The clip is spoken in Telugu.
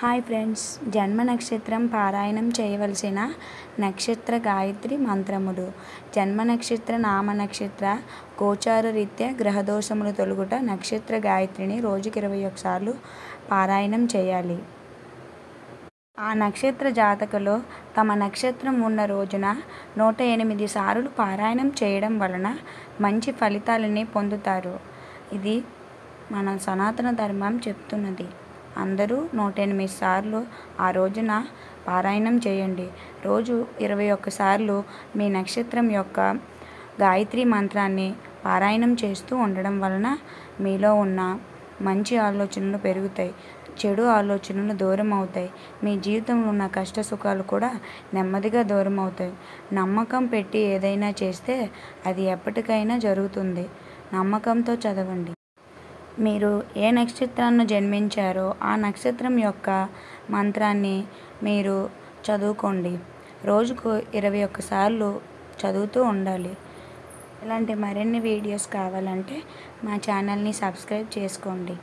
హాయ్ ఫ్రెండ్స్ జన్మ నక్షత్రం పారాయణం చేయవలసిన నక్షత్ర గాయత్రి మంత్రములు. జన్మ నక్షత్ర నామ నక్షత్ర గోచార రీత్యా గ్రహదోషములు తొలుగుట నక్షత్ర గాయత్రిని రోజుకి ఇరవై ఒకసార్లు పారాయణం చేయాలి. ఆ నక్షత్ర జాతకలో తమ నక్షత్రం ఉన్న రోజున నూట ఎనిమిది సార్లు పారాయణం చేయడం వలన మంచి ఫలితాలని పొందుతారు. ఇది మన సనాతన ధర్మం చెప్తున్నది. అందరూ నూట ఎనిమిది సార్లు ఆ రోజున పారాయణం చేయండి. రోజు ఇరవై ఒక్కసార్లు మీ నక్షత్రం యొక్క గాయత్రి మంత్రాన్ని పారాయణం చేస్తూ ఉండడం వలన మీలో ఉన్న మంచి ఆలోచనలు పెరుగుతాయి. చెడు ఆలోచనలు దూరం అవుతాయి. మీ జీవితంలో ఉన్న కష్ట సుఖాలు కూడా నెమ్మదిగా దూరం అవుతాయి. నమ్మకం పెట్టి ఏదైనా చేస్తే అది ఎప్పటికైనా జరుగుతుంది. నమ్మకంతో చదవండి. మీరు ఏ నక్షత్రాన్ని జన్మించారో ఆ నక్షత్రం యొక్క మంత్రాన్ని మీరు చదువుకోండి. రోజుకు ఇరవై ఒక్కసార్లు చదువుతూ ఉండాలి. ఇలాంటి మరిన్ని వీడియోస్ కావాలంటే మా ఛానల్ని సబ్స్క్రైబ్ చేసుకోండి.